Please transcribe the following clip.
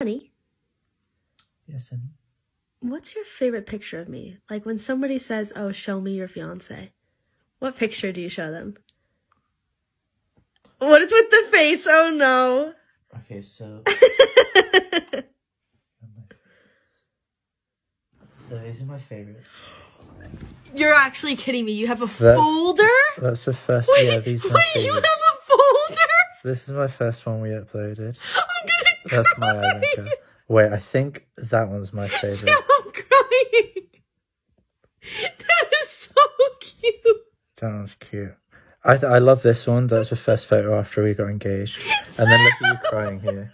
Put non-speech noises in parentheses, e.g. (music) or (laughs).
Honey, Yes, honey. what's your favorite picture of me? Like when somebody says, "Oh, show me your fiance," what picture do you show them? What is with the face? Oh no. Okay, so (laughs) so these are my favorites. You're actually kidding me. You have a So that's- folder? That's the first. Wait, yeah, these wait, you have a folder? This is my first one we uploaded. (gasps) (laughs) That's my. (laughs) Ivanka. Wait, I think that one's my favorite. I'm crying. That is so cute. That one's cute. I th- I love this one. That was the first photo after we got engaged. And then look at you (laughs) crying here.